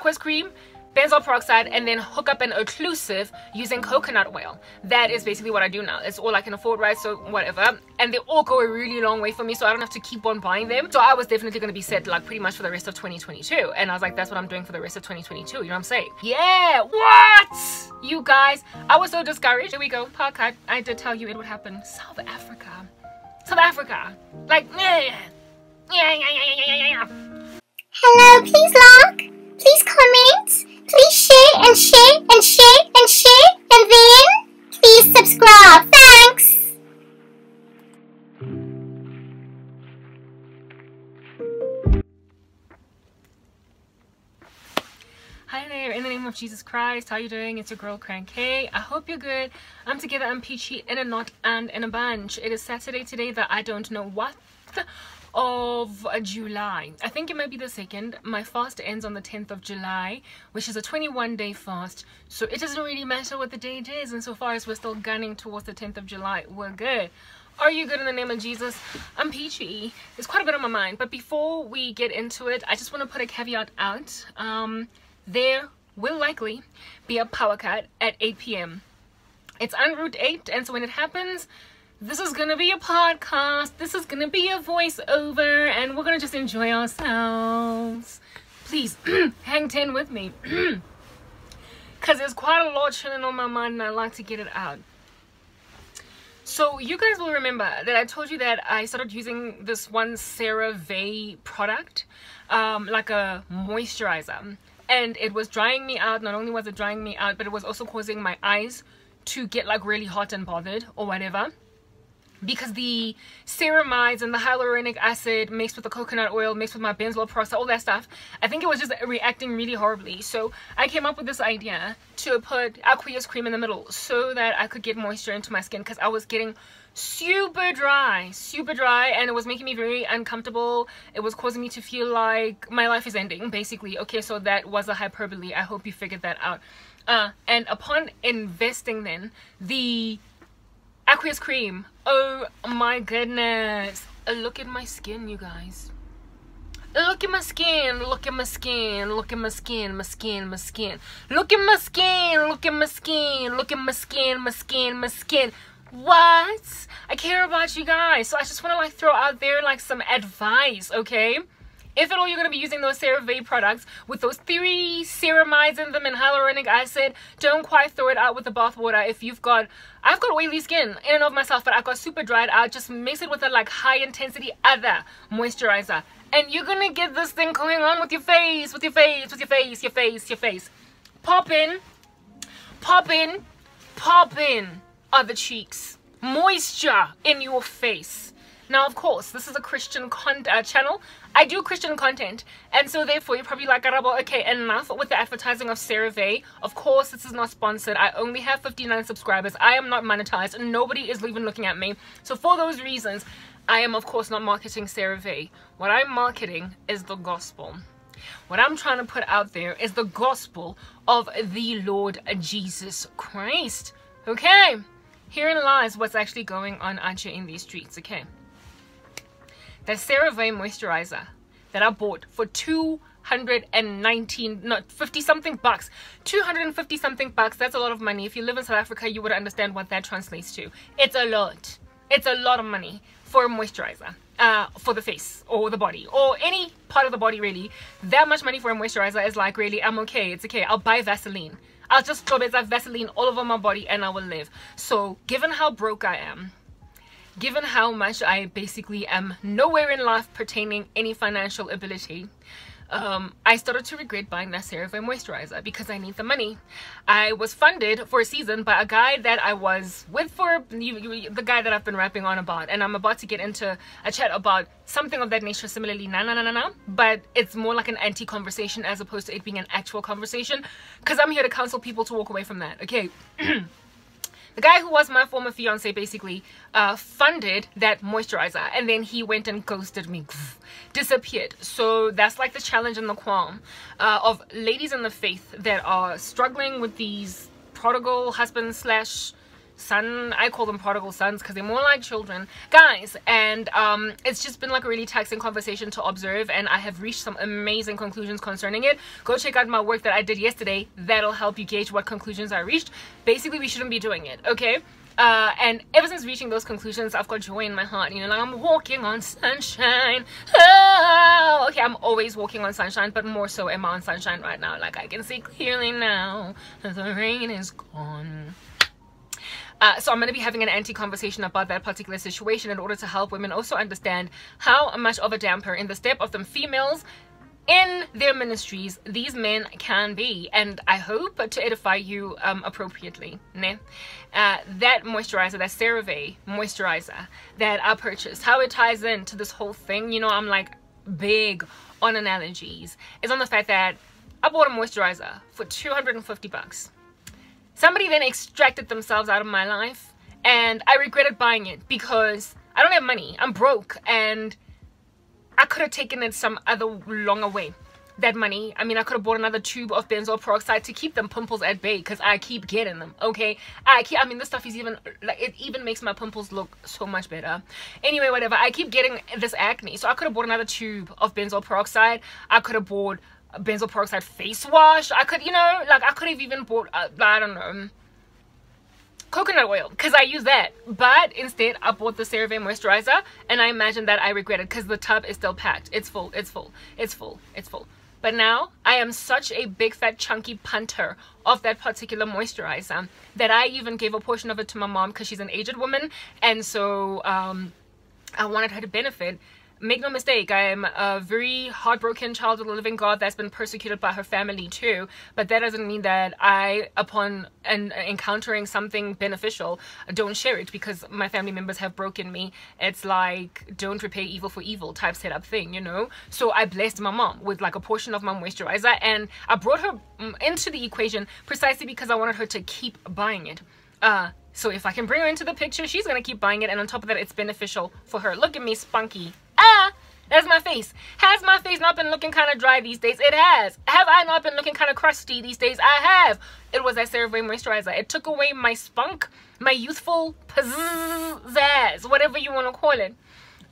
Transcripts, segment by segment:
aqueous cream benzoyl peroxide and then hook up an occlusive using coconut oil. That is basically what i do now. It's all i can afford right? So whatever. And they all go a really long way for me so i don't have to keep on buying them. So i was definitely going to be set like pretty much for the rest of 2022 and i was like that's what i'm doing for the rest of 2022 you know what i'm saying? Yeah! What? You guys i was so discouraged. Here we go. Park I, I did tell you it would happen. South africa. South africa. Like yeah yeah yeah yeah yeah yeah yeah. Hello, please like, please comment, please share and share and share and share, and then please subscribe. Thanks. Hi there, in the name of Jesus Christ, how you doing? It's your girl Crank K. I hope you're good. I'm together, I'm peachy in a knot and in a bunch. It is Saturday today that I don't know what of July. I think it might be the second. My fast ends on the 10th of July, which is a 21 day fast. So it doesn't really matter what the date is. And so far as we're still gunning towards the 10th of July, we're good. Are you good in the name of Jesus? I'm peachy. There's quite a bit on my mind. But before we get into it, I just want to put a caveat out. Um, there will likely be a power cut at 8 p.m. It's on Route 8, and so when it happens, this is gonna be a podcast. This is gonna be a voiceover, and we're gonna just enjoy ourselves. Please hang 10 with me. Because there's quite a lot chilling on my mind, and I like to get it out. So you guys will remember that I told you that I started using this one CeraVe product, um, like a moisturizer and it was drying me out not only was it drying me out but it was also causing my eyes to get like really hot and bothered or whatever because the ceramides and the hyaluronic acid mixed with the coconut oil mixed with my benzoyl peroxide all that stuff i think it was just reacting really horribly. So i came up with this idea to put aqueous cream in the middle so that i could get moisture into my skin because i was getting super dry super dry and it was making me very uncomfortable. It was causing me to feel like my life is ending basically. Okay so that was a hyperbole. I hope you figured that out. Uh, and upon investing then the aqueous cream oh my goodness look at my skin you guys Look at my skin, look at my skin, look at my skin, my skin, my skin. Look at my skin, look at my skin, look at my skin, my skin, my skin. What? I care about you guys. So I just want to like throw out there like some advice, okay? If at all you're going to be using those CeraVe products with those three ceramides in them and hyaluronic acid, don't quite throw it out with the bath water. If you've got, I've got oily skin in and of myself, but I've got super dried out. Just mix it with a like high intensity other moisturizer. And you're going to get this thing going on with your face, with your face, with your face, your face, your face. Pop in, pop in, pop in the cheeks. Moisture in your face. Now, of course, this is a Christian con uh, channel. I do Christian content, and so therefore you're probably like, okay, enough with the advertising of CeraVe. Of course, this is not sponsored. I only have 59 subscribers. I am not monetized. and Nobody is even looking at me. So for those reasons, I am of course not marketing CeraVe. What I'm marketing is the gospel. What I'm trying to put out there is the gospel of the Lord Jesus Christ. Okay, herein lies what's actually going on out here in these streets. Okay the CeraVe moisturizer that I bought for 219 not 50 something bucks 250 something bucks that's a lot of money. If you live in South Africa you would understand what that translates to. It's a lot. It's a lot of money for a moisturizer uh, for the face or the body or any part of the body really. That much money for a moisturizer is like really I'm okay. It's okay. I'll buy Vaseline. I'll just throw bits of Vaseline all over my body and I will live. So given how broke I am given how much I basically am nowhere in life pertaining any financial ability, um, I started to regret buying that CeraVe moisturizer because I need the money. I was funded for a season by a guy that I was with for you, you, the guy that I've been rapping on about, and I'm about to get into a chat about something of that nature. Similarly, na na na na na, but it's more like an anti-conversation as opposed to it being an actual conversation because I'm here to counsel people to walk away from that. Okay. the guy who was my former fiance basically uh, funded that moisturizer and then he went and ghosted me. Disappeared. So that's like the challenge and the qualm uh, of ladies in the faith that are struggling with these prodigal husbands slash son i call them prodigal sons because they're more like children guys and um it's just been like a really taxing conversation to observe and i have reached some amazing conclusions concerning it go check out my work that i did yesterday that'll help you gauge what conclusions i reached basically we shouldn't be doing it okay uh, and ever since reaching those conclusions, I've got joy in my heart. You know, like I'm walking on sunshine. Oh, okay, I'm always walking on sunshine, but more so am I on sunshine right now. Like I can see clearly now the rain is gone. Uh, so I'm going to be having an anti-conversation about that particular situation in order to help women also understand how much of a damper in the step of them females in their ministries these men can be and i hope to edify you um, appropriately ne? Uh, that moisturizer that cerave moisturizer that i purchased how it ties into this whole thing you know i'm like big on analogies is on the fact that i bought a moisturizer for 250 bucks somebody then extracted themselves out of my life and i regretted buying it because i don't have money i'm broke and I could have taken it some other longer way. That money, I mean, I could have bought another tube of benzoyl peroxide to keep them pimples at bay because I keep getting them. Okay, I keep. I mean, this stuff is even like it even makes my pimples look so much better. Anyway, whatever. I keep getting this acne, so I could have bought another tube of benzoyl peroxide. I could have bought benzoyl peroxide face wash. I could, you know, like I could have even bought. Uh, I don't know coconut oil because I use that. But instead, I bought the CeraVe moisturizer and I imagine that I regret it because the tub is still packed. It's full, it's full, it's full, it's full. But now I am such a big fat chunky punter of that particular moisturizer that I even gave a portion of it to my mom because she's an aged woman and so um, I wanted her to benefit make no mistake, I am a very heartbroken child of the living God that's been persecuted by her family too. But that doesn't mean that I, upon and encountering something beneficial, don't share it because my family members have broken me. It's like don't repay evil for evil type setup thing, you know. So I blessed my mom with like a portion of my moisturizer, and I brought her mm, into the equation precisely because I wanted her to keep buying it. Uh, so if I can bring her into the picture, she's gonna keep buying it, and on top of that, it's beneficial for her. Look at me, spunky. Ah, that's my face. Has my face not been looking kind of dry these days? It has. Have I not been looking kind of crusty these days? I have. It was that CeraVe moisturizer. It took away my spunk, my youthful pizzazz, whatever you want to call it.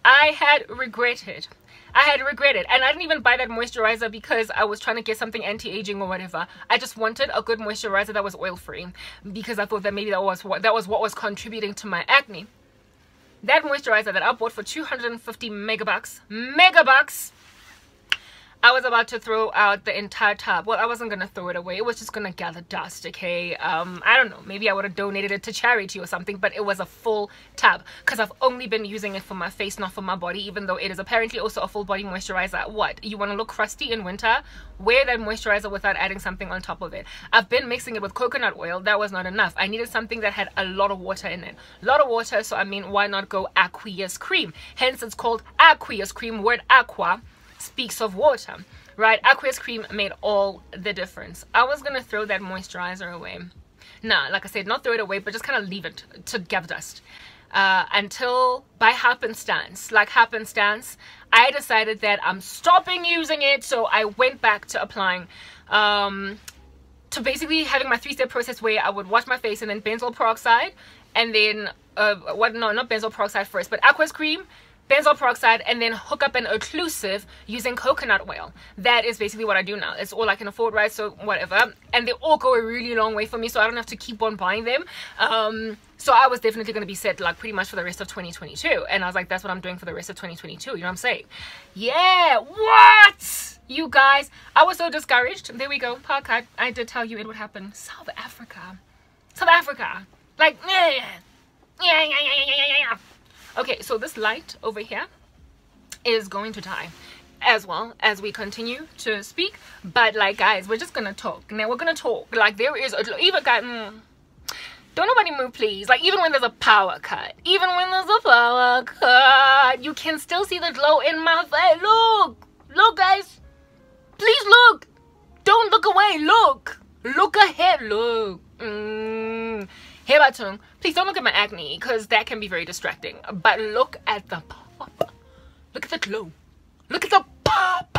I had regretted. I had regretted. And I didn't even buy that moisturizer because I was trying to get something anti-aging or whatever. I just wanted a good moisturizer that was oil-free because I thought that maybe that was what that was what was contributing to my acne that moisturizer that I bought for 250 megabucks, megabucks, I was about to throw out the entire tub. Well, I wasn't going to throw it away. It was just going to gather dust, okay? Um, I don't know. Maybe I would have donated it to charity or something, but it was a full tub because I've only been using it for my face, not for my body, even though it is apparently also a full body moisturizer. What? You want to look crusty in winter? Wear that moisturizer without adding something on top of it. I've been mixing it with coconut oil. That was not enough. I needed something that had a lot of water in it. A lot of water, so I mean, why not go aqueous cream? Hence, it's called aqueous cream, word aqua speaks of water right? Aqueous cream made all the difference. I was gonna throw that moisturizer away. Nah like i said not throw it away but just kind of leave it to gather dust. Uh, until by happenstance like happenstance i decided that i'm stopping using it so i went back to applying um, to basically having my three-step process where i would wash my face and then benzoyl peroxide and then uh, what no not benzoyl peroxide first but aqueous cream benzoyl peroxide and then hook up an occlusive using coconut oil. That is basically what i do now. It's all i can afford right? So whatever. And they all go a really long way for me so i don't have to keep on buying them. Um, so i was definitely going to be set like pretty much for the rest of 2022 and i was like that's what i'm doing for the rest of 2022 you know what i'm saying? Yeah! What? You guys i was so discouraged. There we go. Podcast i did tell you it would happen. South africa. South africa. Like yeah yeah yeah yeah yeah yeah, yeah okay so this light over here is going to die as well as we continue to speak. But like guys we're just gonna talk. Now we're gonna talk. Like there is a, even guy. Mm, don't nobody move please. Like even when there's a power cut even when there's a power cut you can still see the glow in my face. Look look guys. Please look. Don't look away. Look. Look ahead. Look. Mm. Hey Batung, please don't look at my acne because that can be very distracting. But look at the pop. Look at the glow. Look at the pop.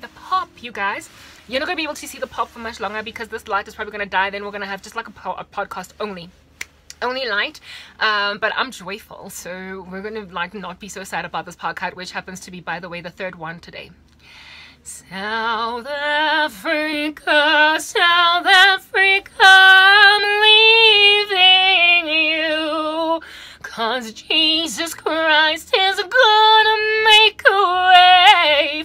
The pop, you guys. you're not gonna be able to see the pop for much longer because this light is probably gonna die then we're gonna have just like a, po a podcast only only light um, but i'm joyful so we're gonna like not be so sad about this podcast which happens to be by the way the third one today South Africa, South Africa, I'm leaving you. Cause Jesus Christ is gonna make a way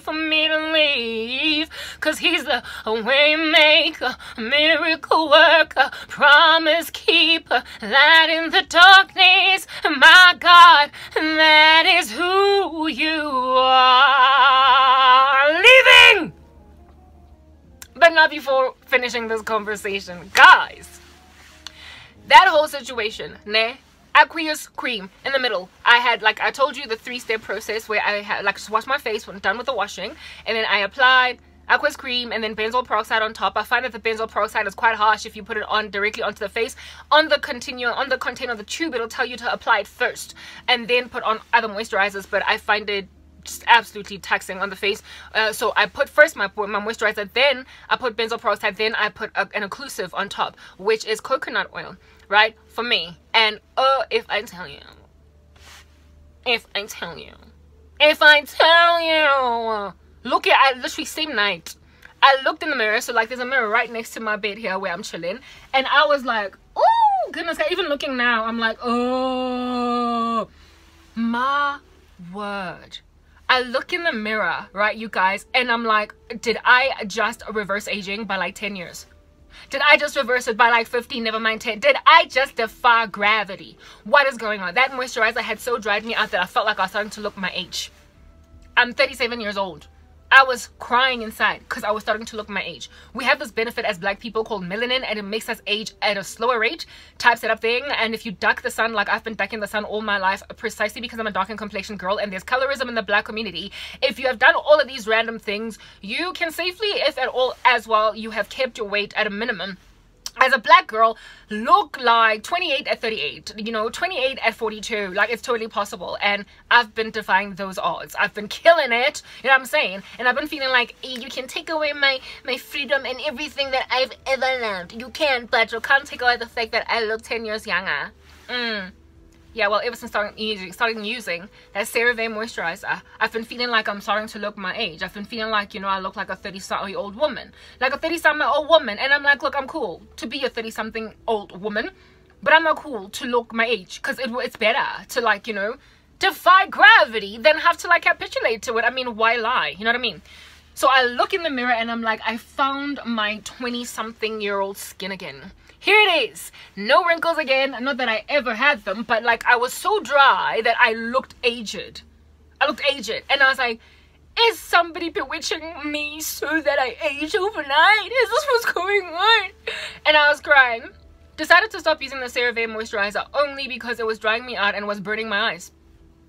for me to leave. Cause he's the way maker, miracle worker, promise keeper, light in the darkness. My God, that is who you are. Leaving! But not before finishing this conversation. Guys, that whole situation, ne? Aqueous cream in the middle. I had like i told you the three step process where i had like just wash my face when done with the washing and then i applied aqueous cream and then benzoyl peroxide on top. I find that the benzoyl peroxide is quite harsh if you put it on directly onto the face. On the continuum on the container of the tube it'll tell you to apply it first and then put on other moisturizers but i find it just absolutely taxing on the face. Uh, so i put first my my moisturizer then i put benzoyl peroxide then i put a, an occlusive on top which is coconut oil right? For me. And oh if i tell you. If i tell you. If i tell you. Look at i literally same night i looked in the mirror. So like there's a mirror right next to my bed here where i'm chilling. And i was like oh goodness even looking now i'm like oh my word. I look in the mirror, right, you guys, and I'm like, did I just reverse aging by like 10 years? Did I just reverse it by like 15, never mind 10? Did I just defy gravity? What is going on? That moisturizer had so dried me out that I felt like I was starting to look my age. I'm 37 years old. I was crying inside because I was starting to look my age. We have this benefit as black people called melanin and it makes us age at a slower rate. Types it up thing. And if you duck the sun, like I've been ducking the sun all my life, precisely because I'm a dark and complexion girl and there's colorism in the black community. If you have done all of these random things, you can safely, if at all as well, you have kept your weight at a minimum as a black girl look like 28 at 38 you know 28 at 42 like it's totally possible. And i've been defying those odds. I've been killing it. You know what i'm saying? And i've been feeling like you can take away my my freedom and everything that i've ever learned. You can but you can't take away the fact that i look 10 years younger. Mm yeah, well, ever since starting using, starting using that CeraVe moisturizer, I've been feeling like I'm starting to look my age. I've been feeling like, you know, I look like a 30-something old woman. Like a 30-something old woman. And I'm like, look, I'm cool to be a 30-something old woman. But I'm not cool to look my age. Because it, it's better to, like, you know, defy gravity than have to, like, capitulate to it. I mean, why lie? You know what I mean? So I look in the mirror and I'm like, I found my 20-something year old skin again here it is. No wrinkles again. Not that i ever had them but like i was so dry that i looked aged. I looked aged. And i was like is somebody bewitching me so that i age overnight? Is this what's going on? And i was crying. Decided to stop using the CeraVe moisturizer only because it was drying me out and was burning my eyes.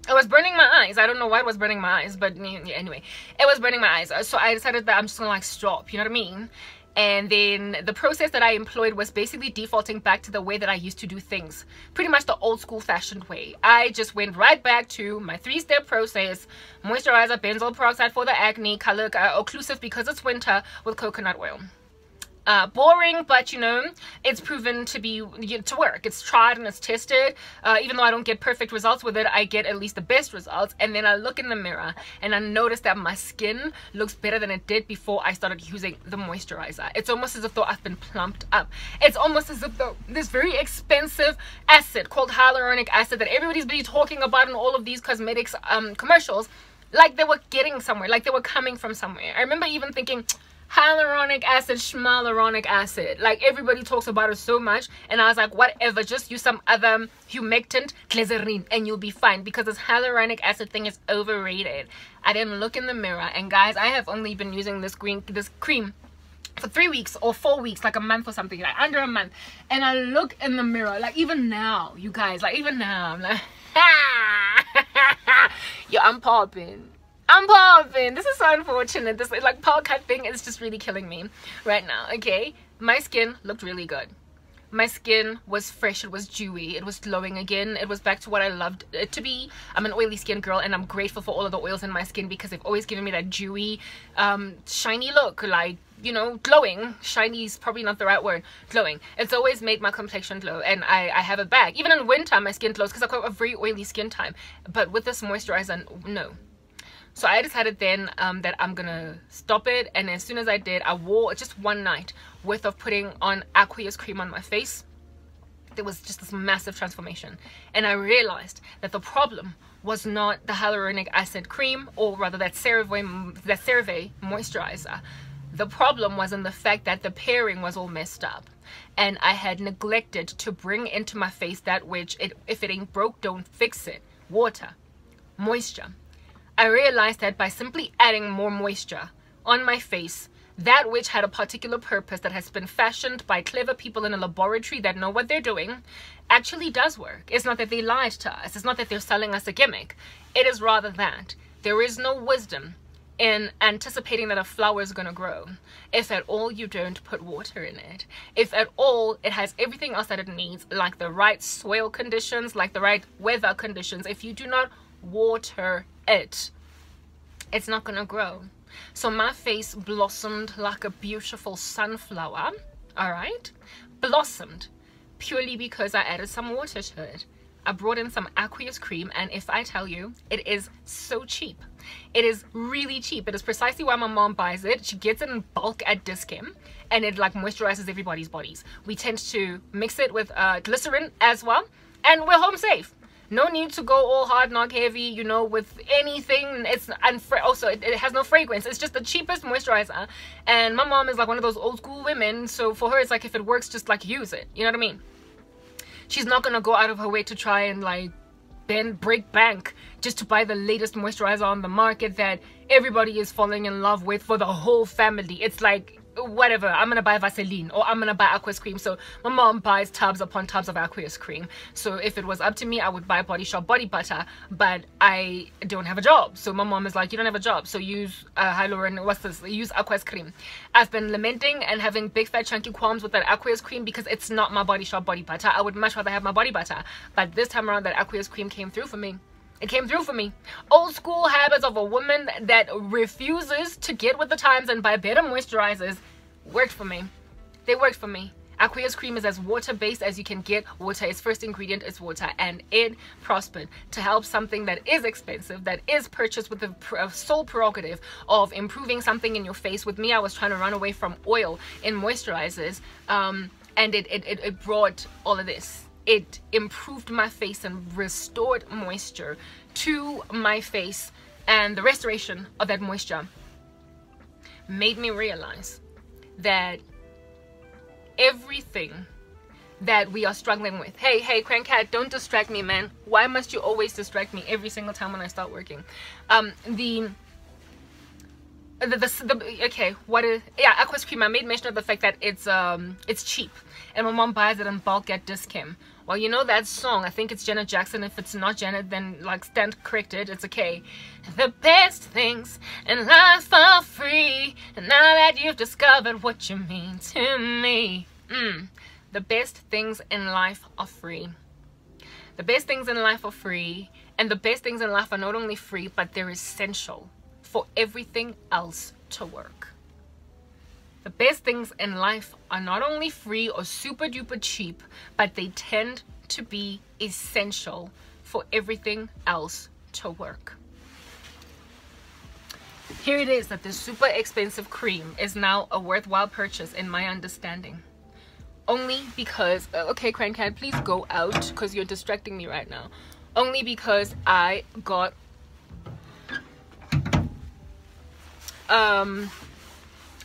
It was burning my eyes. I don't know why it was burning my eyes but anyway. It was burning my eyes. So i decided that i'm just gonna like stop. You know what i mean and then the process that I employed was basically defaulting back to the way that I used to do things pretty much the old school fashioned way. I just went right back to my three-step process moisturizer benzoyl peroxide for the acne color uh, occlusive because it's winter with coconut oil uh, boring but you know it's proven to be to work. It's tried and it's tested. Uh, even though I don't get perfect results with it I get at least the best results. And then I look in the mirror and I notice that my skin looks better than it did before I started using the moisturizer. It's almost as if though I've been plumped up. It's almost as if though this very expensive acid called hyaluronic acid that everybody's been talking about in all of these cosmetics um, commercials like they were getting somewhere like they were coming from somewhere. I remember even thinking hyaluronic acid schmaluronic acid. Like everybody talks about it so much and i was like whatever just use some other humectant glycerin and you'll be fine because this hyaluronic acid thing is overrated. I didn't look in the mirror and guys i have only been using this green this cream for three weeks or four weeks like a month or something like under a month. And i look in the mirror like even now you guys like even now i'm like yo i'm popping I'm popping. This is so unfortunate. This like podcast thing is just really killing me right now. Okay, my skin looked really good. My skin was fresh. It was dewy. It was glowing again. It was back to what I loved it to be. I'm an oily skin girl, and I'm grateful for all of the oils in my skin because they've always given me that dewy, um, shiny look. Like you know, glowing. Shiny is probably not the right word. Glowing. It's always made my complexion glow, and I, I have it back. Even in winter, my skin glows because I've got a very oily skin type. But with this moisturizer, no. So I decided then um, that I'm gonna stop it, and as soon as I did, I wore just one night worth of putting on aqueous cream on my face. There was just this massive transformation, and I realized that the problem was not the hyaluronic acid cream, or rather that CeraVe, that CeraVe moisturizer. The problem was in the fact that the pairing was all messed up and I had neglected to bring into my face that which, it, if it ain't broke, don't fix it. Water, moisture. I realized that by simply adding more moisture on my face, that which had a particular purpose that has been fashioned by clever people in a laboratory that know what they're doing actually does work. It's not that they lied to us. It's not that they're selling us a gimmick. It is rather that there is no wisdom in anticipating that a flower is going to grow if at all you don't put water in it if at all it has everything else that it needs like the right soil conditions like the right weather conditions if you do not water it it's not to grow. So my face blossomed like a beautiful sunflower all right? Blossomed purely because i added some water to it. I brought in some aqueous cream and if I tell you it is so cheap. It is really cheap. It is precisely why my mom buys it. She gets it in bulk at Dis-Chem and it like moisturizes everybody's bodies. We tend to mix it with uh, glycerin as well and we're home safe no need to go all hard knock heavy you know with anything. It's and also it, it, has no fragrance. It's just the cheapest moisturizer. And my mom is like one of those old school women. So for her it's like if it works just like use it. You know what i mean? She's not gonna go out of her way to try and like bend break bank just to buy the latest moisturizer on the market that everybody is falling in love with for the whole family. It's like whatever i'm gonna buy vaseline or i'm gonna buy aqueous cream. So my mom buys tubs upon tubs of aqueous cream. So if it was up to me i would buy body shop body butter but i don't have a job. So my mom is like you don't have a job so use uh, what's this? Use aqueous cream. I've been lamenting and having big fat chunky qualms with that aqueous cream because it's not my body shop body butter. I would much rather have my body butter. But this time around that aqueous cream came through for me. It came through for me. Old school habits of a woman that refuses to get with the times and buy better moisturizers worked for me. They worked for me. Aqueous cream is as water-based as you can get. Water, its first ingredient is water, and it prospered to help something that is expensive, that is purchased with the sole prerogative of improving something in your face. With me, I was trying to run away from oil in moisturizers, um, and it, it, it brought all of this it improved my face and restored moisture to my face and the restoration of that moisture made me realize that everything that we are struggling with. Hey hey crankcat don't distract me man. Why must you always distract me every single time when i start working? Um the the, the, the, okay what is yeah aqueous cream i made mention of the fact that it's um it's cheap. And my mom buys it in bulk at Dis-Chem well you know that song. I think it's janet jackson. If it's not janet then like stand corrected. It's okay. The best things in life are free. And now that you've discovered what you mean to me mm, the best things in life are free. The best things in life are free. And the best things in life are not only free but they're essential for everything else to work. The best things in life are not only free or super duper cheap, but they tend to be essential for everything else to work. Here it is that this super expensive cream is now a worthwhile purchase in my understanding. Only because, uh, okay, Crankcat, please go out because you're distracting me right now. Only because I got um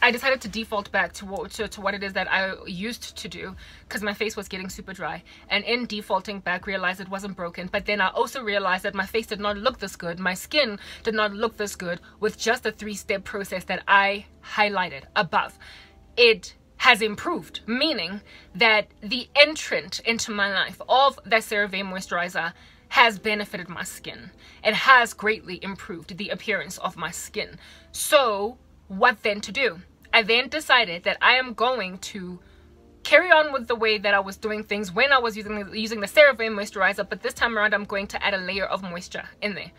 I decided to default back to what, to, to what it is that I used to do because my face was getting super dry. And in defaulting back, realized it wasn't broken. But then I also realized that my face did not look this good. My skin did not look this good with just the three-step process that I highlighted above. It has improved, meaning that the entrant into my life of the CeraVe moisturizer has benefited my skin. It has greatly improved the appearance of my skin. So what then to do? I then decided that I am going to carry on with the way that I was doing things when I was using the, using the CeraVe moisturizer, but this time around I'm going to add a layer of moisture in there.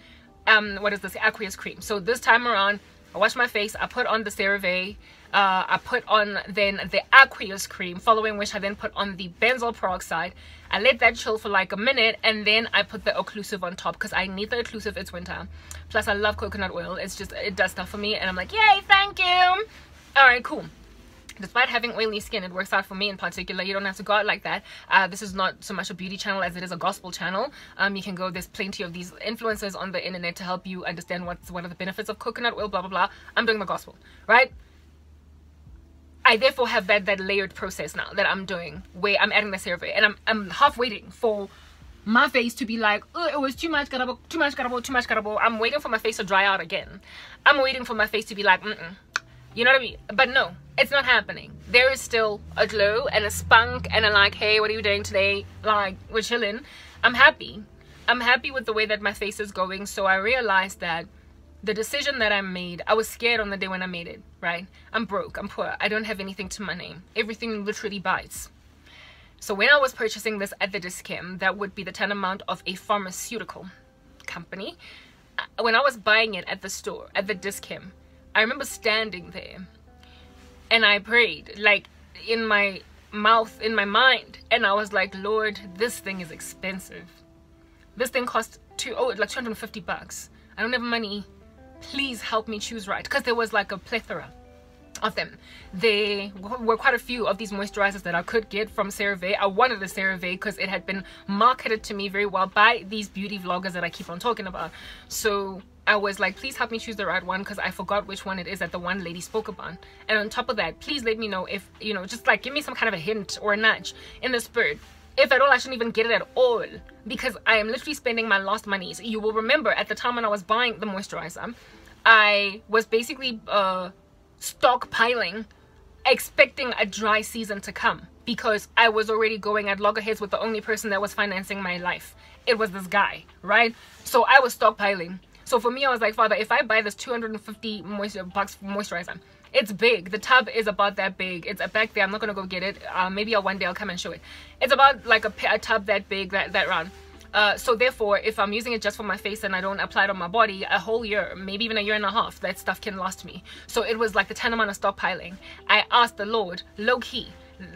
Um, what is this? Aqueous cream. So this time around, I wash my face. I put on the CeraVe. Uh, I put on then the aqueous cream, following which I then put on the benzoyl peroxide. I let that chill for like a minute and then I put the occlusive on top because I need the occlusive. It's winter. Plus, I love coconut oil. It's just, it does stuff for me. And I'm like, yay, thank you. All right, cool despite having oily skin it works out for me in particular you don't have to go out like that uh, this is not so much a beauty channel as it is a gospel channel um, you can go there's plenty of these influencers on the internet to help you understand what's what are the benefits of coconut oil blah blah blah i'm doing the gospel right I therefore have that that layered process now that I'm doing where I'm adding the CeraVe and I'm I'm half waiting for my face to be like, oh, it was too much Karabo, too much Karabo, too much Karabo. I'm waiting for my face to dry out again. I'm waiting for my face to be like, mm, -mm. You know what I mean? But no, it's not happening. There is still a glow and a spunk and a like, hey, what are you doing today? Like, we're chilling. I'm happy. I'm happy with the way that my face is going. So I realized that the decision that I made, I was scared on the day when I made it, right? I'm broke, I'm poor, I don't have anything to my name. Everything literally bites. So when I was purchasing this at the Dis-Chem, that would be the 10 amount of a pharmaceutical company. Uh, when I was buying it at the store, at the Dis-Chem, I remember standing there and I prayed, like in my mouth, in my mind. And I was like, Lord, this thing is expensive. This thing cost two, oh, like 250 bucks. I don't have money please help me choose right because there was like a plethora of them. There were quite a few of these moisturizers that I could get from CeraVe. I wanted the CeraVe because it had been marketed to me very well by these beauty vloggers that I keep on talking about. So I was like, please help me choose the right one because I forgot which one it is that the one lady spoke about. And on top of that, please let me know if, you know, just like give me some kind of a hint or a nudge in the spirit if at all I shouldn't even get it at all because I am literally spending my last monies. You will remember at the time when I was buying the moisturizer, I was basically uh, stockpiling, expecting a dry season to come because I was already going at loggerheads with the only person that was financing my life. It was this guy, right? So I was stockpiling. So for me, I was like, Father, if I buy this 250 moisture bucks moisturizer, it's big. The tub is about that big. It's back there. I'm not gonna go get it. Uh, maybe I'll, one day i'll come and show it. It's about like a, a tub that big that that round. Uh, so therefore if i'm using it just for my face and i don't apply it on my body a whole year maybe even a year and a half that stuff can last me. So it was like the 10 amount of stockpiling. I asked the lord low-key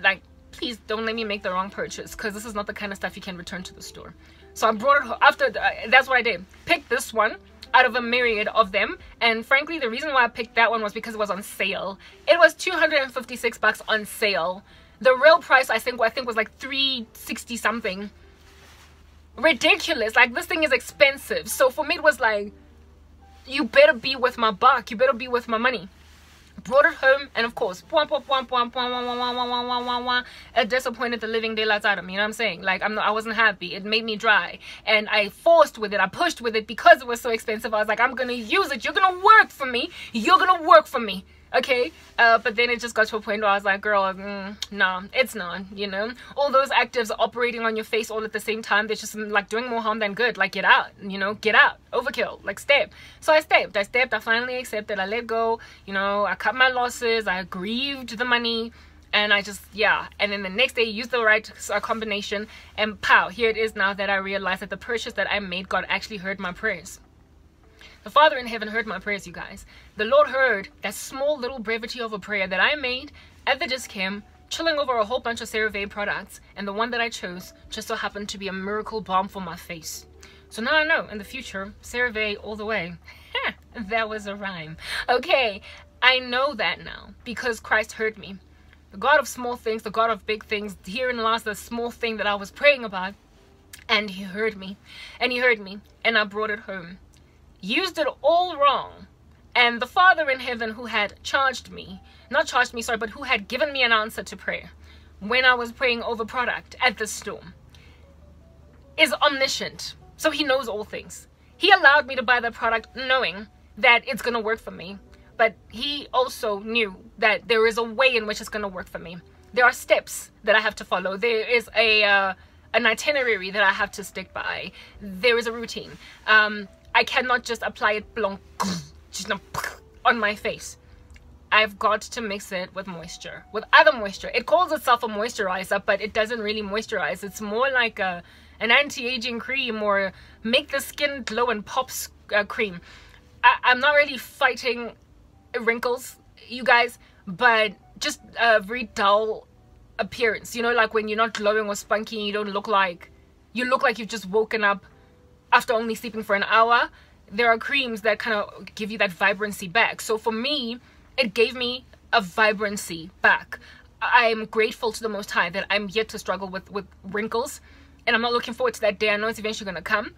like please don't let me make the wrong purchase because this is not the kind of stuff you can return to the store. So i brought it after uh, that's what i did. Pick this one out of a myriad of them. And frankly the reason why I picked that one was because it was on sale. It was 256 bucks on sale. The real price I think I think was like 360 something. Ridiculous. Like this thing is expensive. So for me it was like you better be with my buck. You better be with my money brought it home and of course womp, womp, womp, womp, womp, womp, womp, womp, it disappointed the living daylights out of me you know what i'm saying like i'm not, i wasn't happy it made me dry and i forced with it i pushed with it because it was so expensive i was like i'm gonna use it you're gonna work for me you're gonna work for me okay uh, but then it just got to a point where i was like girl mm, no it's not you know? All those actives operating on your face all at the same time they're just mm, like doing more harm than good like get out you know? Get out overkill like step. So i stepped i stepped i finally accepted i let go you know? I cut my losses i grieved the money and I just yeah. And then the next day used the right combination and pow here it is now that I realized that the purchase that I made God actually heard my prayers the Father in heaven heard my prayers, you guys. The Lord heard that small little brevity of a prayer that I made at the Dis-Chem, chilling over a whole bunch of CeraVe products, and the one that I chose just so happened to be a miracle balm for my face. So now I know, in the future, CeraVe all the way. that was a rhyme. Okay, I know that now because Christ heard me. The God of small things, the God of big things, here in last the small thing that I was praying about. And he heard me. And he heard me. And I brought it home used it all wrong. And the Father in heaven who had charged me, not charged me, sorry, but who had given me an answer to prayer when I was praying over product at the storm, is omniscient. So he knows all things. He allowed me to buy the product knowing that it's going to work for me. But he also knew that there is a way in which it's going to work for me. There are steps that I have to follow. There is a uh, an itinerary that I have to stick by. There is a routine. Um, I cannot just apply it on my face. I've got to mix it with moisture, with other moisture. It calls itself a moisturizer, but it doesn't really moisturize. It's more like a an anti-aging cream or make the skin glow and pops uh, cream. I, I'm not really fighting wrinkles, you guys, but just a very dull appearance. You know, like when you're not glowing or spunky, you don't look like you look like you've just woken up after only sleeping for an hour. There are creams that kind of give you that vibrancy back. So for me, it gave me a vibrancy back. I'm grateful to the Most High that I'm yet to struggle with with wrinkles, and I'm not looking forward to that day. I know it's eventually gonna come.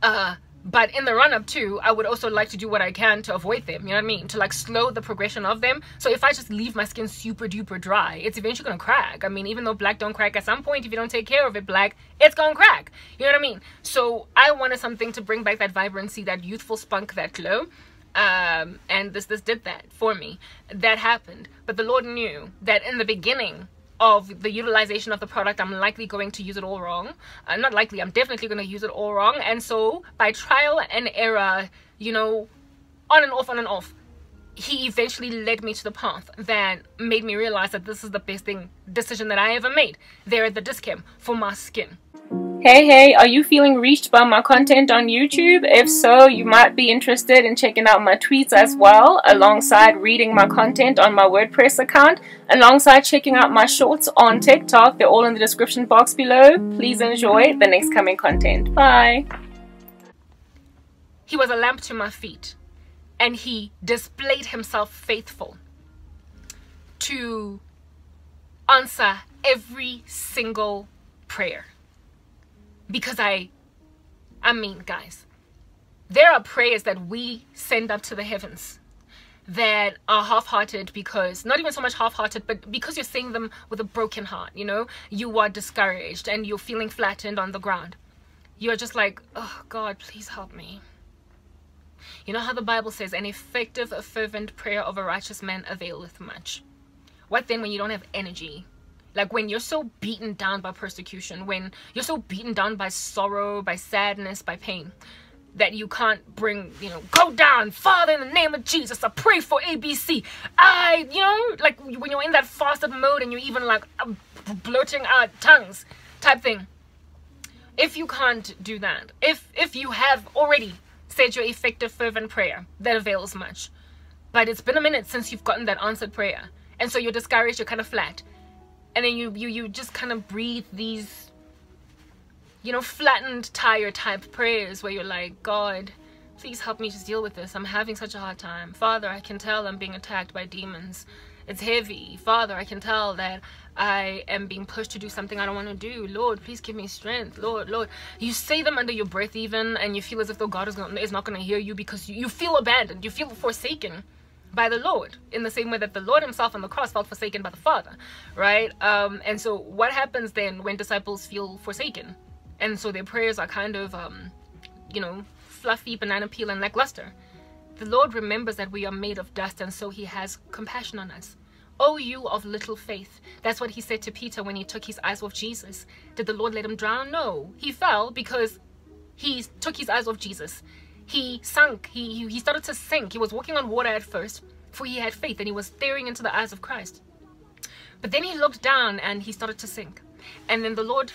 Uh, but in the run up too i would also like to do what i can to avoid them you know what i mean? To like slow the progression of them. So if i just leave my skin super duper dry it's eventually gonna crack. I mean even though black don't crack at some point if you don't take care of it black it's gonna crack. You know what i mean? So i wanted something to bring back that vibrancy that youthful spunk that glow um, and this this did that for me. That happened. But the lord knew that in the beginning of the utilization of the product i'm likely going to use it all wrong. Uh, not likely i'm definitely going to use it all wrong. And so by trial and error you know on and off on and off he eventually led me to the path that made me realize that this is the best thing decision that i ever made. There at the Dis-Chem for my skin Hey, hey, are you feeling reached by my content on YouTube? If so, you might be interested in checking out my tweets as well, alongside reading my content on my WordPress account, alongside checking out my shorts on TikTok. They're all in the description box below. Please enjoy the next coming content. Bye. He was a lamp to my feet, and he displayed himself faithful to answer every single prayer because I, I mean, guys, there are prayers that we send up to the heavens that are half-hearted because not even so much half-hearted but because you're saying them with a broken heart you know? You are discouraged and you're feeling flattened on the ground. You're just like oh god please help me. You know how the bible says an effective fervent prayer of a righteous man availeth much. What then when you don't have energy like when you're so beaten down by persecution, when you're so beaten down by sorrow, by sadness, by pain, that you can't bring, you know, go down, Father, in the name of Jesus, I pray for ABC. I, you know, like when you're in that fasted mode and you're even like uh, blurting out tongues type thing. If you can't do that, if if you have already said your effective fervent prayer, that avails much. But it's been a minute since you've gotten that answered prayer. And so you're discouraged, you're kind of flat and then you you you just kind of breathe these you know flattened tire type prayers where you're like god please help me just deal with this. I'm having such a hard time. Father i can tell i'm being attacked by demons. It's heavy. Father i can tell that i am being pushed to do something i don't want to do. Lord please give me strength. Lord lord. You say them under your breath even and you feel as if though god is not, is not going to hear you because you, you feel abandoned. You feel forsaken by the Lord in the same way that the Lord himself on the cross felt forsaken by the Father, right? Um, and so what happens then when disciples feel forsaken? And so their prayers are kind of, um, you know, fluffy, banana peel, and lackluster. The Lord remembers that we are made of dust, and so he has compassion on us. Oh, you of little faith. That's what he said to Peter when he took his eyes off Jesus. Did the Lord let him drown? No. He fell because he took his eyes off Jesus he sunk. He, he started to sink. He was walking on water at first, for he had faith and he was staring into the eyes of Christ. But then he looked down and he started to sink. And then the Lord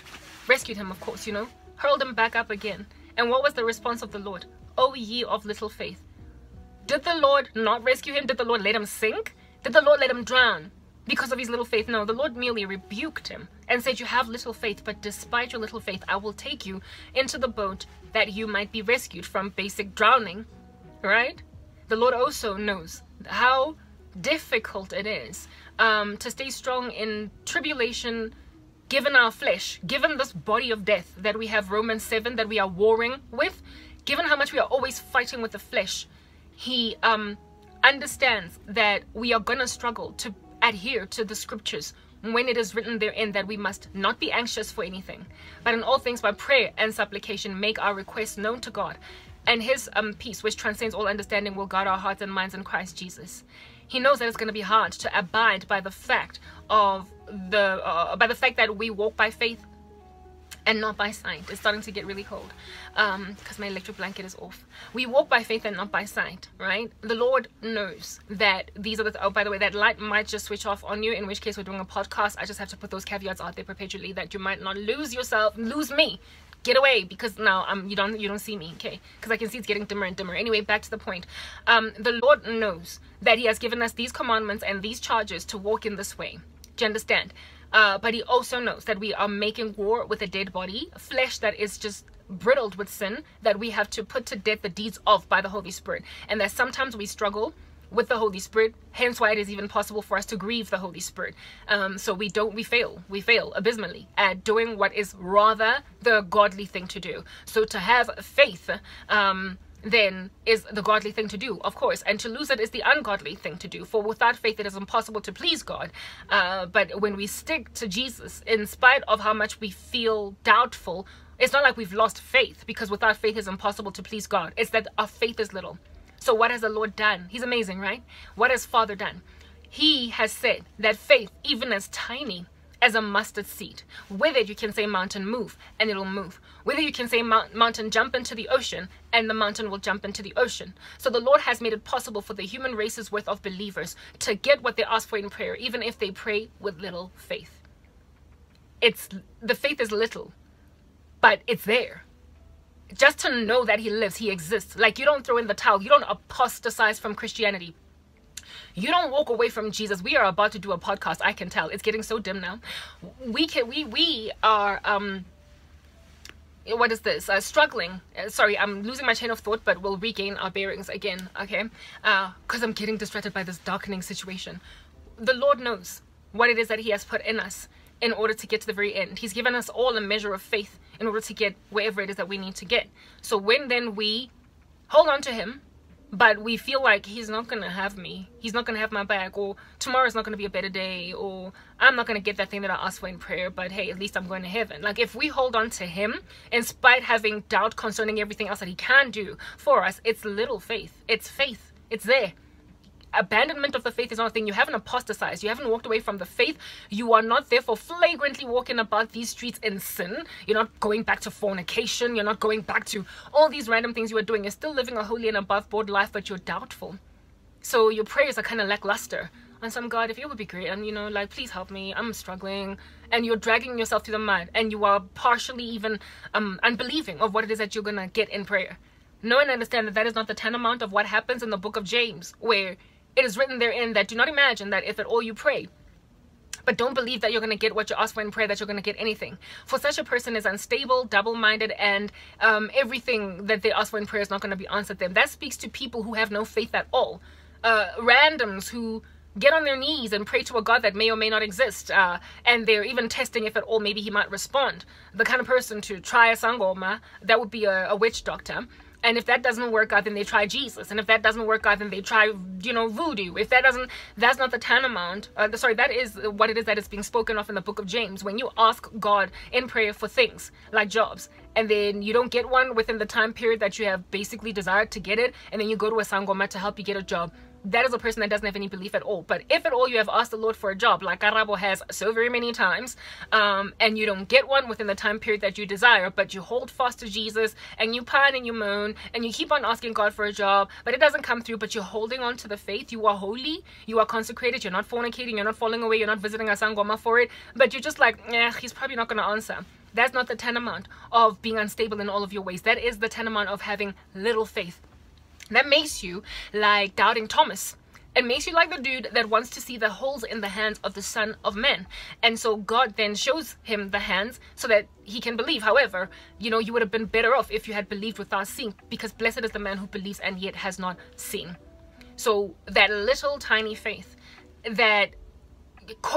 rescued him, of course, you know, hurled him back up again. And what was the response of the Lord? O ye of little faith. Did the Lord not rescue him? Did the Lord let him sink? Did the Lord let him drown? because of his little faith. No, the Lord merely rebuked him and said, You have little faith, but despite your little faith, I will take you into the boat that you might be rescued from basic drowning. Right? The Lord also knows how difficult it is um, to stay strong in tribulation given our flesh, given this body of death that we have, Romans 7, that we are warring with, given how much we are always fighting with the flesh. He um, understands that we are going to struggle to adhere to the scriptures when it is written therein that we must not be anxious for anything, but in all things by prayer and supplication make our requests known to God. And his um, peace, which transcends all understanding, will guard our hearts and minds in Christ Jesus. He knows that it's going to be hard to abide by the fact of the uh, by the fact that we walk by faith and not by sight. It's starting to get really cold because um, my electric blanket is off. We walk by faith and not by sight, right? The Lord knows that these are the, oh, by the way, that light might just switch off on you, in which case we're doing a podcast. I just have to put those caveats out there perpetually that you might not lose yourself, lose me get away because now um you don't you don't see me okay because i can see it's getting dimmer and dimmer anyway back to the point um the lord knows that he has given us these commandments and these charges to walk in this way do you understand uh, but he also knows that we are making war with a dead body, flesh that is just brittled with sin, that we have to put to death the deeds of by the Holy Spirit. And that sometimes we struggle with the Holy Spirit, hence why it is even possible for us to grieve the Holy Spirit. Um, so we don't, we fail, we fail abysmally at doing what is rather the godly thing to do. So to have faith, um, then is the godly thing to do, of course. And to lose it is the ungodly thing to do. For without faith, it is impossible to please God. Uh, but when we stick to Jesus, in spite of how much we feel doubtful, it's not like we've lost faith because without faith, it's impossible to please God. It's that our faith is little. So, what has the Lord done? He's amazing, right? What has Father done? He has said that faith, even as tiny as a mustard seed. With it, you can say mountain move and it'll move. It, you can say mountain jump into the ocean and the mountain will jump into the ocean. So the Lord has made it possible for the human race's worth of believers to get what they ask for in prayer, even if they pray with little faith. It's the faith is little, but it's there. Just to know that he lives, he exists. Like you don't throw in the towel, you don't apostatize from Christianity you don't walk away from jesus we are about to do a podcast i can tell it's getting so dim now we can we we are um what is this? Uh, struggling. Uh, sorry i'm losing my chain of thought but we'll regain our bearings again okay? Because uh, i'm getting distracted by this darkening situation. The lord knows what it is that he has put in us in order to get to the very end. He's given us all a measure of faith in order to get wherever it is that we need to get. So when then we hold on to him but we feel like he's not gonna have me. He's not gonna have my back or tomorrow's not gonna be a better day or i'm not gonna get that thing that i asked for in prayer but hey at least i'm going to heaven. Like if we hold on to him in spite having doubt concerning everything else that he can do for us it's little faith. It's faith. It's there abandonment of the faith is not a thing. You haven't apostatized. You haven't walked away from the faith. You are not therefore flagrantly walking about these streets in sin. You're not going back to fornication. You're not going back to all these random things you were doing. You're still living a holy and above board life, but you're doubtful. So your prayers are kind of lackluster. And some God, if you would be great, and you know, like, please help me. I'm struggling, and you're dragging yourself through the mud, and you are partially even um unbelieving of what it is that you're gonna get in prayer. Know and understand that that is not the tantamount of what happens in the book of James, where it is written therein that do not imagine that if at all you pray, but don't believe that you're going to get what you ask for in prayer, that you're going to get anything. For such a person is unstable, double minded, and um, everything that they ask for in prayer is not going to be answered them. That speaks to people who have no faith at all. Uh, randoms who get on their knees and pray to a God that may or may not exist, uh, and they're even testing if at all maybe he might respond. The kind of person to try a sangoma, that would be a, a witch doctor. And if that doesn't work out, then they try Jesus. And if that doesn't work out, then they try, you know, voodoo. If that doesn't, that's not the tantamount. Uh, sorry, that is what it is that is being spoken of in the book of James. When you ask God in prayer for things like jobs, and then you don't get one within the time period that you have basically desired to get it, and then you go to a sangoma to help you get a job, that is a person that doesn't have any belief at all. But if at all you have asked the Lord for a job, like Karabo has so very many times, um, and you don't get one within the time period that you desire, but you hold fast to Jesus and you pine and you moan and you keep on asking God for a job, but it doesn't come through, but you're holding on to the faith. You are holy, you are consecrated, you're not fornicating, you're not falling away, you're not visiting a sangoma for it, but you're just like, eh, he's probably not going to answer. That's not the tantamount of being unstable in all of your ways. That is the tantamount of having little faith. That makes you like doubting Thomas. It makes you like the dude that wants to see the holes in the hands of the Son of Man. And so God then shows him the hands so that he can believe. However, you know, you would have been better off if you had believed without seeing, because blessed is the man who believes and yet has not seen. So that little tiny faith that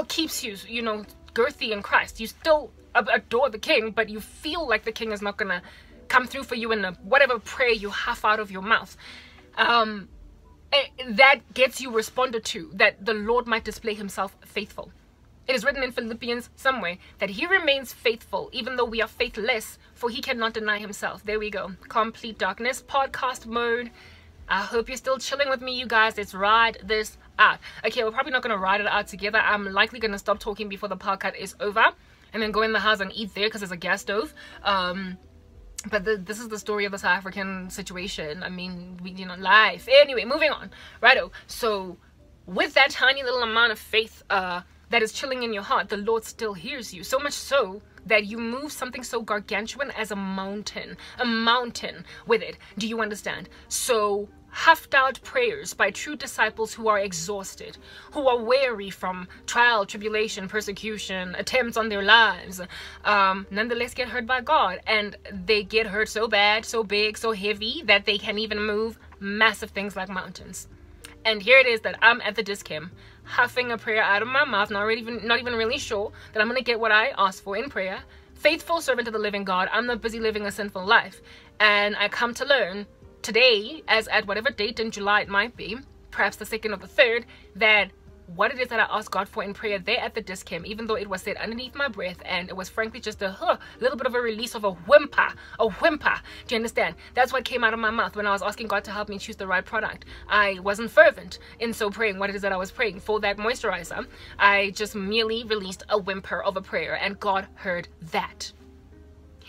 keeps you, you know, girthy in Christ. You still adore the king, but you feel like the king is not going to come through for you in whatever prayer you have out of your mouth. Um, eh, that gets you responded to, that the Lord might display himself faithful. It is written in Philippians somewhere that he remains faithful even though we are faithless, for he cannot deny himself. There we go. Complete darkness, podcast mode. I hope you're still chilling with me, you guys. Let's ride this out. Okay, we're probably not going to ride it out together. I'm likely going to stop talking before the podcast is over and then go in the house and eat there because there's a gas stove. Um, but the, this is the story of the South African situation. I mean, we, you know, life. Anyway, moving on. Righto. So, with that tiny little amount of faith uh, that is chilling in your heart, the Lord still hears you. So much so that you move something so gargantuan as a mountain, a mountain with it. Do you understand? So huffed out prayers by true disciples who are exhausted, who are weary from trial, tribulation, persecution, attempts on their lives, um, nonetheless get hurt by God. And they get hurt so bad, so big, so heavy that they can even move massive things like mountains. And here it is that I'm at the Dis-Chem, huffing a prayer out of my mouth, not really even not even really sure that I'm gonna get what I asked for in prayer. Faithful servant of the living God, I'm not busy living a sinful life. And I come to learn today, as at whatever date in July it might be, perhaps the second or the third, that what it is that I asked God for in prayer there at the Dis-Chem, even though it was said underneath my breath and it was frankly just a huh, little bit of a release of a whimper, a whimper. Do you understand? That's what came out of my mouth when I was asking God to help me choose the right product. I wasn't fervent in so praying what it is that I was praying for that moisturizer. I just merely released a whimper of a prayer and God heard that.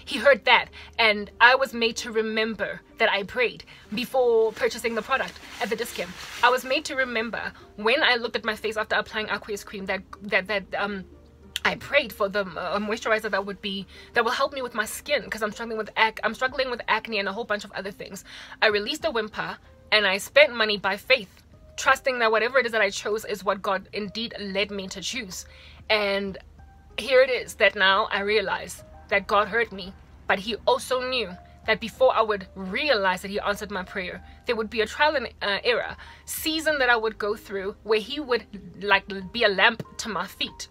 He heard that, and I was made to remember that I prayed before purchasing the product at the discount. I was made to remember when I looked at my face after applying aqueous cream that that that um I prayed for the uh, moisturizer that would be that will help me with my skin because I'm struggling with ac- I'm struggling with acne and a whole bunch of other things. I released a whimper and I spent money by faith, trusting that whatever it is that I chose is what God indeed led me to choose. And here it is that now I realize that God heard me, but He also knew that before I would realize that He answered my prayer, there would be a trial and uh, error season that I would go through where He would like be a lamp to my feet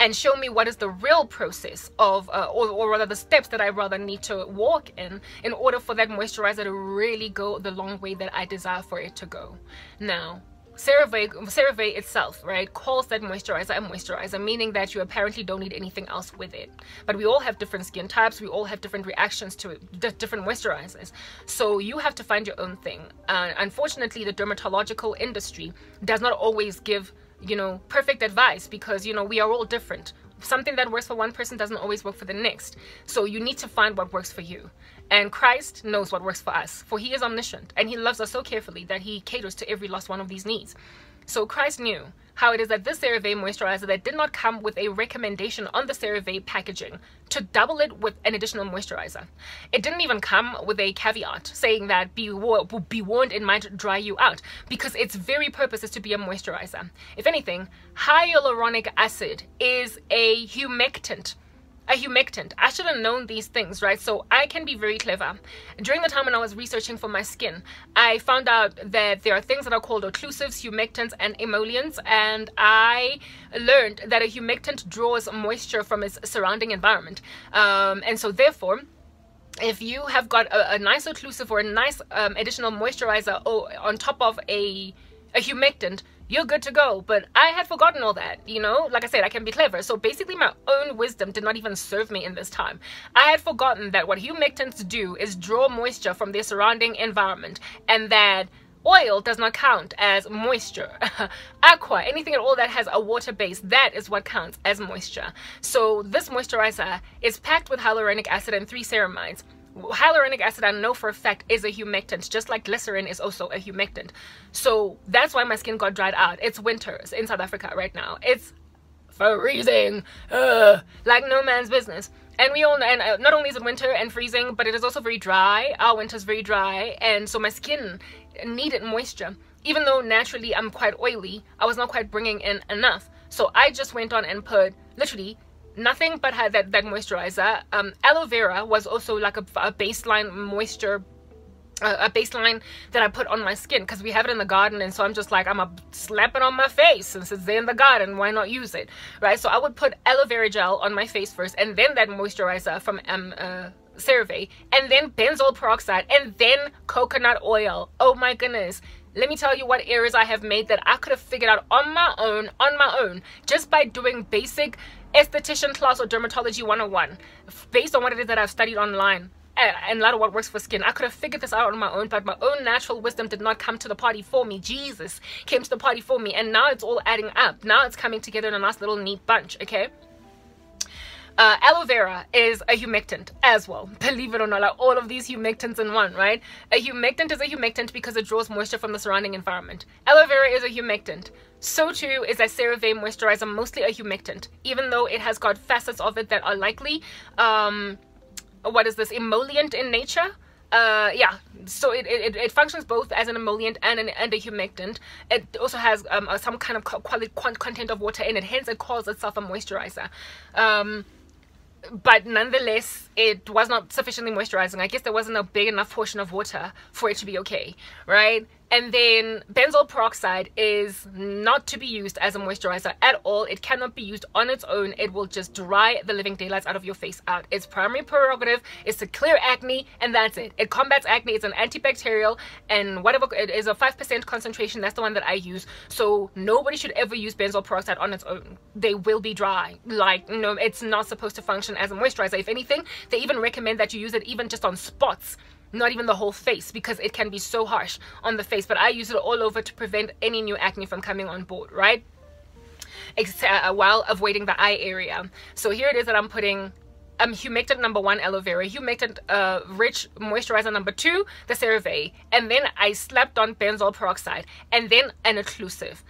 and show me what is the real process of, uh, or, or rather the steps that I rather need to walk in in order for that moisturizer to really go the long way that I desire for it to go. Now, CeraVe, CeraVe itself, right, calls that moisturizer a moisturizer, meaning that you apparently don't need anything else with it. But we all have different skin types, we all have different reactions to it, different moisturizers. So you have to find your own thing. Uh, unfortunately, the dermatological industry does not always give, you know, perfect advice because, you know, we are all different something that works for one person doesn't always work for the next. So you need to find what works for you. And Christ knows what works for us, for he is omniscient and he loves us so carefully that he caters to every last one of these needs. So Christ knew how it is that this CeraVe moisturizer that did not come with a recommendation on the CeraVe packaging to double it with an additional moisturizer. It didn't even come with a caveat saying that be, be warned it might dry you out because its very purpose is to be a moisturizer. If anything, hyaluronic acid is a humectant a humectant. I should have known these things, right? So I can be very clever. During the time when I was researching for my skin, I found out that there are things that are called occlusives, humectants, and emollients, and I learned that a humectant draws moisture from its surrounding environment. Um, and so therefore, if you have got a, a nice occlusive or a nice um, additional moisturizer on top of a, a humectant, you're good to go. But I had forgotten all that, you know? Like I said, I can be clever. So basically, my own wisdom did not even serve me in this time. I had forgotten that what humectants do is draw moisture from their surrounding environment and that oil does not count as moisture. Aqua, anything at all that has a water base, that is what counts as moisture. So this moisturizer is packed with hyaluronic acid and three ceramides hyaluronic acid I know for a fact is a humectant just like glycerin is also a humectant. So that's why my skin got dried out. It's winter in South Africa right now. It's freezing. Ugh, like no man's business. And we all and uh, not only is it winter and freezing but it is also very dry. Our winter is very dry. And so my skin needed moisture. Even though naturally I'm quite oily I was not quite bringing in enough. So I just went on and put literally nothing but had that, that moisturizer. Um, aloe vera was also like a, a baseline moisture a baseline that I put on my skin because we have it in the garden and so I'm just like I'm a slap it on my face since it's there in the garden why not use it right? So I would put aloe vera gel on my face first and then that moisturizer from um uh CeraVe and then benzoyl peroxide and then coconut oil. Oh my goodness let me tell you what errors I have made that I could have figured out on my own on my own just by doing basic esthetician class or dermatology 101 based on what it is that I've studied online and a lot of what works for skin. I could have figured this out on my own, but my own natural wisdom did not come to the party for me. Jesus came to the party for me, and now it's all adding up. Now it's coming together in a nice little neat bunch, okay? Uh, aloe vera is a humectant as well. Believe it or not, like all of these humectants in one, right? A humectant is a humectant because it draws moisture from the surrounding environment. Aloe vera is a humectant. So too is a CeraVe moisturizer mostly a humectant, even though it has got facets of it that are likely, um, what is this, emollient in nature uh yeah so it, it it functions both as an emollient and an and a humectant it also has um some kind of quality content of water in it hence it calls itself a moisturizer um but nonetheless it was not sufficiently moisturizing. I guess there wasn't a big enough portion of water for it to be okay right and then benzoyl peroxide is not to be used as a moisturizer at all. It cannot be used on its own. It will just dry the living daylights out of your face out. Its primary prerogative is to clear acne and that's it. It combats acne. It's an antibacterial and whatever it is a 5% concentration. That's the one that I use. So nobody should ever use benzoyl peroxide on its own. They will be dry. Like, no, it's not supposed to function as a moisturizer. If anything, they even recommend that you use it even just on spots not even the whole face because it can be so harsh on the face. But i use it all over to prevent any new acne from coming on board right? Uh, while avoiding the eye area. So here it is that i'm putting um humectant number one aloe vera humectant uh rich moisturizer number two the cerave. And then i slapped on benzoyl peroxide and then an occlusive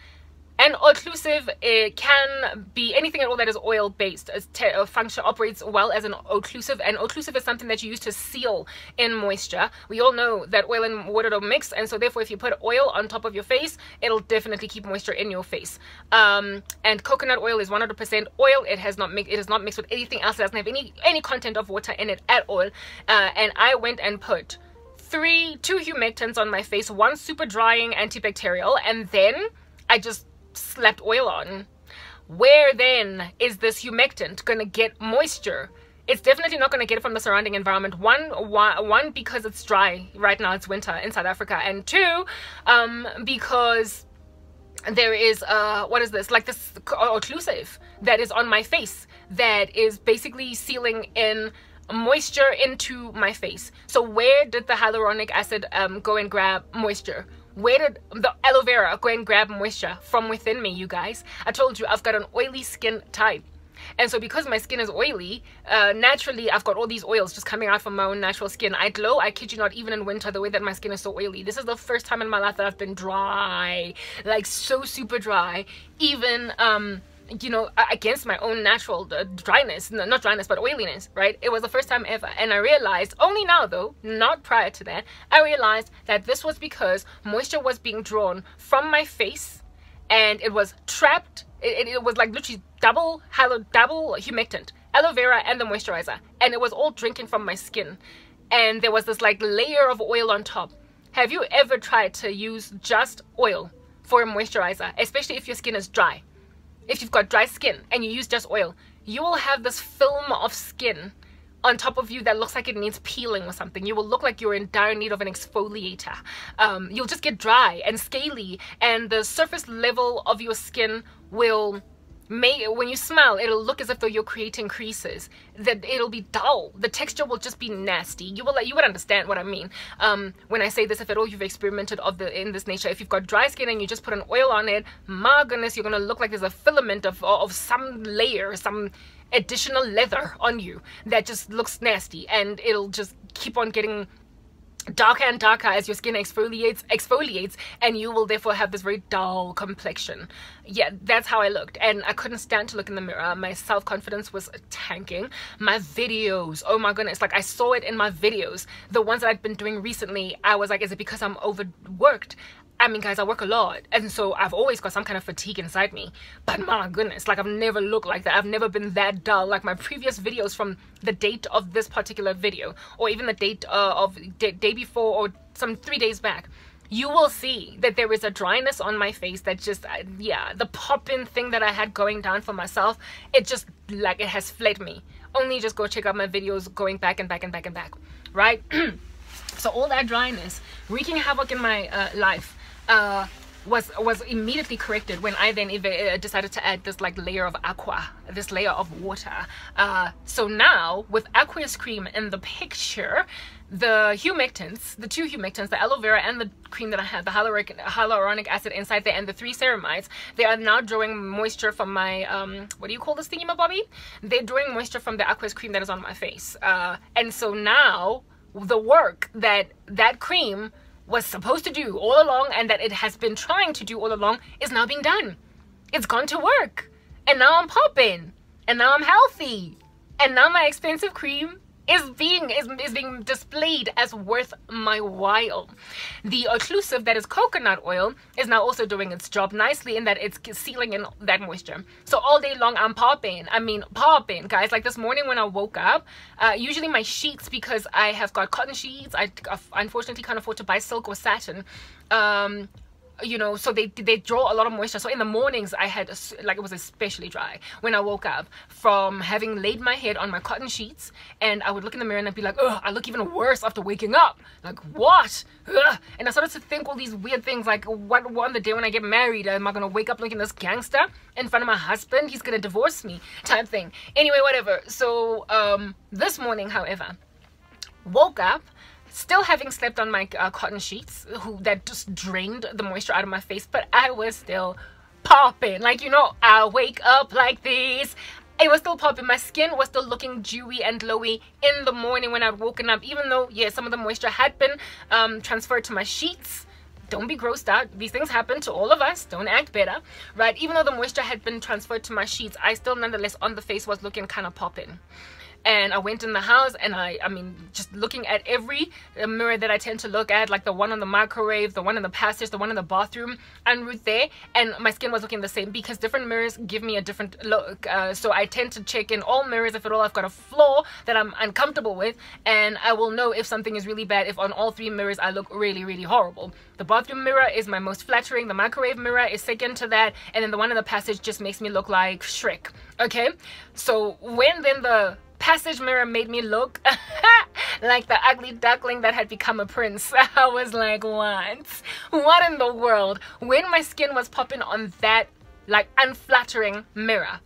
and occlusive it can be anything at all that is oil based a function operates well as an occlusive. And occlusive is something that you use to seal in moisture. We all know that oil and water don't mix and so therefore if you put oil on top of your face it'll definitely keep moisture in your face. Um, and coconut oil is 100% oil. It has not it is not mixed with anything else. It doesn't have any any content of water in it at all. Uh, and i went and put three two humectants on my face one super drying antibacterial and then i just slapped oil on. Where then is this humectant going to get moisture? It's definitely not going to get it from the surrounding environment. One, one, one, because it's dry right now. It's winter in South Africa, and two, um, because there is uh, what is this? Like this occlusive that is on my face that is basically sealing in moisture into my face. So where did the hyaluronic acid um, go and grab moisture? Where did the aloe vera go and grab moisture from within me, you guys? I told you I've got an oily skin type. And so because my skin is oily, uh, naturally I've got all these oils just coming out from my own natural skin. I glow, I kid you not, even in winter, the way that my skin is so oily. This is the first time in my life that I've been dry, like so super dry. Even, um, you know, against my own natural uh, dryness, not dryness, but oiliness, right? It was the first time ever. And I realized, only now though, not prior to that, I realized that this was because moisture was being drawn from my face and it was trapped. It, it, was like literally double, double humectant, aloe vera and the moisturizer. And it was all drinking from my skin. And there was this like layer of oil on top. Have you ever tried to use just oil for a moisturizer, especially if your skin is dry? If you've got dry skin and you use just oil, you will have this film of skin on top of you that looks like it needs peeling or something. You will look like you're in dire need of an exfoliator. Um, you'll just get dry and scaly and the surface level of your skin will may when you smile it'll look as if though you're creating creases that it'll be dull. The texture will just be nasty. You will you would understand what i mean. Um when i say this if at all you've experimented of the in this nature if you've got dry skin and you just put an oil on it my goodness you're gonna look like there's a filament of of some layer some additional leather on you that just looks nasty and it'll just keep on getting darker and darker as your skin exfoliates exfoliates and you will therefore have this very dull complexion. Yeah that's how i looked and i couldn't stand to look in the mirror. My self-confidence was tanking. My videos oh my goodness like i saw it in my videos. The ones that i've been doing recently i was like is it because i'm overworked I mean, guys, I work a lot, and so I've always got some kind of fatigue inside me. But my goodness, like I've never looked like that. I've never been that dull. Like my previous videos from the date of this particular video, or even the date uh, of day before, or some three days back, you will see that there is a dryness on my face that just, uh, yeah, the pop-in thing that I had going down for myself, it just like it has fled me. Only just go check out my videos going back and back and back and back, right? so all that dryness wreaking havoc in my uh, life uh, was was immediately corrected when I then uh, decided to add this like layer of aqua, this layer of water. Uh, so now with aqueous cream in the picture, the humectants, the two humectants, the aloe vera and the cream that I had, the hyaluronic, hyaluronic acid inside there and the three ceramides, they are now drawing moisture from my, um, what do you call this thingy, my bobby? They're drawing moisture from the aqueous cream that is on my face. Uh, and so now the work that that cream was supposed to do all along and that it has been trying to do all along is now being done. It's gone to work. And now I'm popping. And now I'm healthy. And now my expensive cream is being is, is being displayed as worth my while. The occlusive that is coconut oil is now also doing its job nicely in that it's sealing in that moisture. So all day long I'm popping. I mean popping, guys. Like this morning when I woke up, uh, usually my sheets because I have got cotton sheets. I unfortunately can't afford to buy silk or satin. Um, you know so they they draw a lot of moisture. So in the mornings i had like it was especially dry. When i woke up from having laid my head on my cotton sheets and i would look in the mirror and i'd be like oh i look even worse after waking up. Like what? Ugh. and i started to think all these weird things like what on the day when i get married? Am i gonna wake up looking this gangster in front of my husband? He's gonna divorce me type thing. Anyway whatever. So um this morning however woke up still having slept on my uh, cotton sheets who that just drained the moisture out of my face but i was still popping. Like you know i wake up like this. It was still popping. My skin was still looking dewy and glowy in the morning when i'd woken up even though yeah some of the moisture had been um, transferred to my sheets. Don't be grossed out. These things happen to all of us. Don't act better. Right? Even though the moisture had been transferred to my sheets i still nonetheless on the face was looking kind of popping and I went in the house and I I mean just looking at every mirror that I tend to look at like the one on the microwave the one in the passage the one in the bathroom and route there and my skin was looking the same because different mirrors give me a different look uh, so I tend to check in all mirrors if at all I've got a flaw that I'm uncomfortable with and I will know if something is really bad if on all three mirrors I look really really horrible. The bathroom mirror is my most flattering the microwave mirror is second to that and then the one in the passage just makes me look like Shrek okay? So when then the passage mirror made me look like the ugly duckling that had become a prince. I was like, what? What in the world? When my skin was popping on that like unflattering mirror,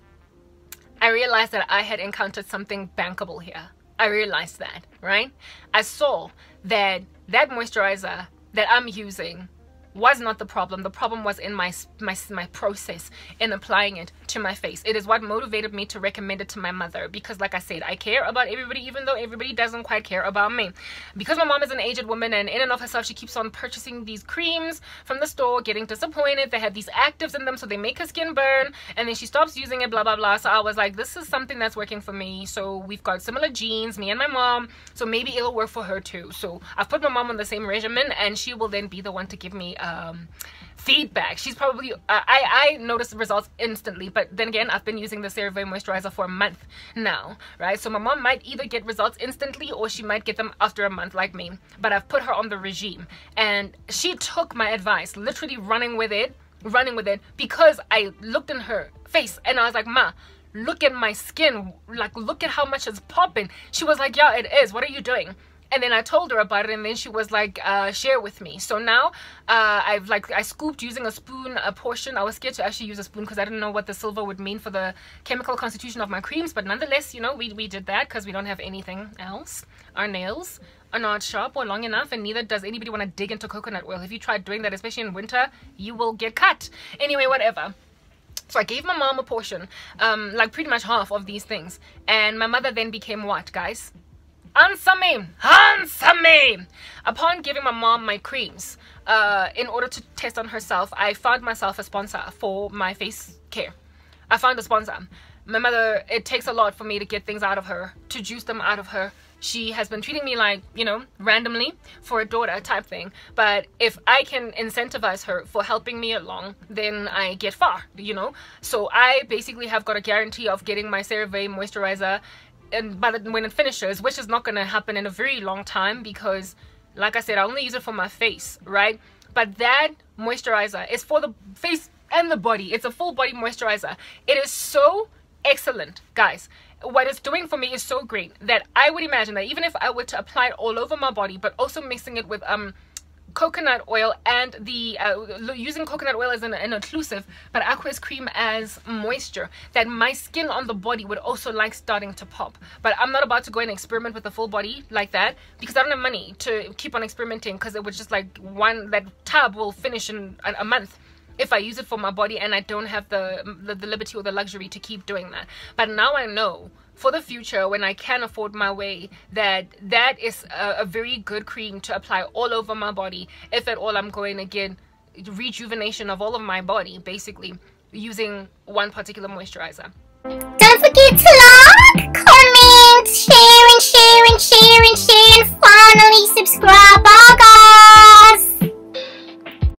I realized that I had encountered something bankable here. I realized that, right? I saw that that moisturizer that I'm using was not the problem. The problem was in my, my, my process in applying it to my face. It is what motivated me to recommend it to my mother because like I said, I care about everybody even though everybody doesn't quite care about me. Because my mom is an aged woman and in and of herself, she keeps on purchasing these creams from the store, getting disappointed. They have these actives in them so they make her skin burn and then she stops using it, blah, blah, blah. So I was like, this is something that's working for me. So we've got similar genes, me and my mom. So maybe it'll work for her too. So I've put my mom on the same regimen and she will then be the one to give me um, feedback. She's probably, uh, I, I noticed the results instantly, but then again, I've been using the CeraVe moisturizer for a month now, right? So my mom might either get results instantly or she might get them after a month like me, but I've put her on the regime. And she took my advice, literally running with it, running with it because I looked in her face and I was like, ma, look at my skin. Like look at how much it's popping. She was like yeah it is. What are you doing and then I told her about it and then she was like uh, share with me. So now uh, I've like I scooped using a spoon a portion. I was scared to actually use a spoon because I didn't know what the silver would mean for the chemical constitution of my creams. But nonetheless you know we, we did that because we don't have anything else. Our nails are not sharp or long enough and neither does anybody want to dig into coconut oil. If you try doing that especially in winter you will get cut. Anyway whatever. So I gave my mom a portion, um, like pretty much half of these things. And my mother then became what, guys? Answer me! Answer me! Upon giving my mom my creams, uh, in order to test on herself, I found myself a sponsor for my face care. I found a sponsor. My mother, it takes a lot for me to get things out of her, to juice them out of her. She has been treating me like, you know, randomly for a daughter type thing. But if I can incentivize her for helping me along, then I get far, you know? So I basically have got a guarantee of getting my CeraVe moisturizer and by the when it finishes which is not going to happen in a very long time because like i said i only use it for my face right? But that moisturizer is for the face and the body. It's a full body moisturizer. It is so excellent guys. What it's doing for me is so great that i would imagine that even if i were to apply it all over my body but also mixing it with um coconut oil and the uh, using coconut oil as an, an occlusive but aqueous cream as moisture that my skin on the body would also like starting to pop but i'm not about to go and experiment with the full body like that because i don't have money to keep on experimenting because it was just like one that tub will finish in a, month if I use it for my body and I don't have the, the, the liberty or the luxury to keep doing that. But now I know for the future when I can afford my way that that is a, a very good cream to apply all over my body if at all I'm going again rejuvenation of all of my body basically using one particular moisturizer. Don't forget to like, comment, share and share and share and share and finally subscribe.